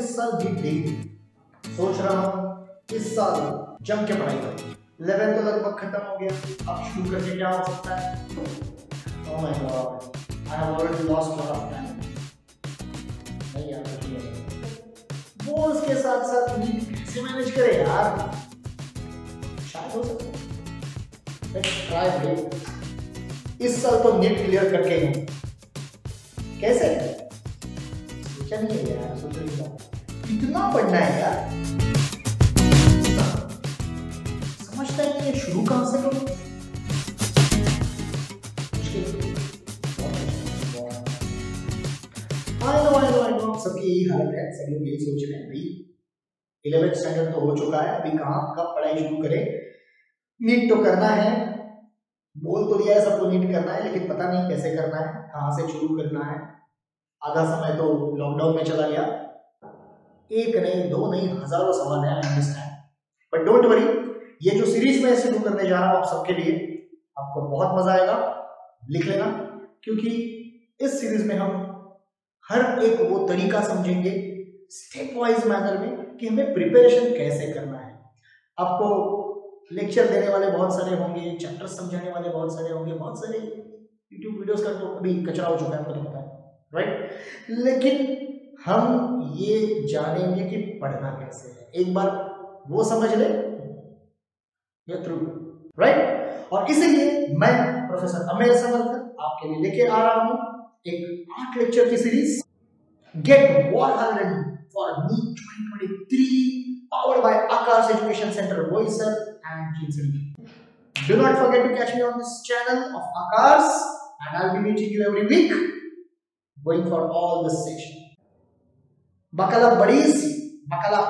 इस साल जीत देगी सोच रहा हूँ इस साल जम के पढ़ाई करूँ इलेवन तो लगभग खत्म हो गया। अब शुरू करके क्या हो सकता है? Oh my god, I have already lost lot of time. नहीं यार नहीं है। वो उसके साथ साथ नीट कैसे मैनेज करे यार? शायद हो सकता है। Let's try भाई इस साल तो नीट क्लियर करके ही। कैसे? सोचा नहीं है यार सोचा नहीं था। कितना पढ़ना है यार? समझता ही है, शुरू कहाँ से करूँ? सबकी यही हालत है लोग यही सोच रहे हैं, भाई। इलेवेंथ स्टैंडर्ड तो हो चुका है, अभी कहाँ, कब पढ़ाई शुरू करें? नीट तो करना है। बोल तो दिया है, सबको नीट करना है, लेकिन पता नहीं कैसे करना है, कहाँ से शुरू करना है। आधा समय तो लॉकडाउन में चला गया। एक नहीं, दो नहीं, हज़ारों सवाल है अंडरस्टैंड बट डोंट वरी ये जो सीरीज़ मैं शुरू करने जा रहा हूँ आप सबके लिए, आपको बहुत मज़ा आएगा, लिख लेना, क्योंकि इस सीरीज़ में हम हर एक वो तरीका समझेंगे स्टेप वाइज मैनर में कि हमें प्रिपरेशन कैसे करना है। आपको लेक्चर देने वाले बहुत सारे होंगे चैप्टर समझाने वाले बहुत सारे होंगे, बहुत सारे यूट्यूब वीडियोस का तो अभी कचरा हो चुका है, आपको तो पता है राइट लेकिन हम ये जानेंगे कि पढ़ना कैसे है। एक बार वो समझ ले। थ्रू राइट और इसीलिए मैं प्रोफेसर अमेर समर्थ आपके लिए लेके आ रहा हूँ एक आठ लेक्चर की series get war hall ready for me twenty twenty three powered by Aakash education centre voicer and king city do not forget to catch me on this channel of Aakash and I will be meeting you every week waiting for all बकला बड़ी सी बकला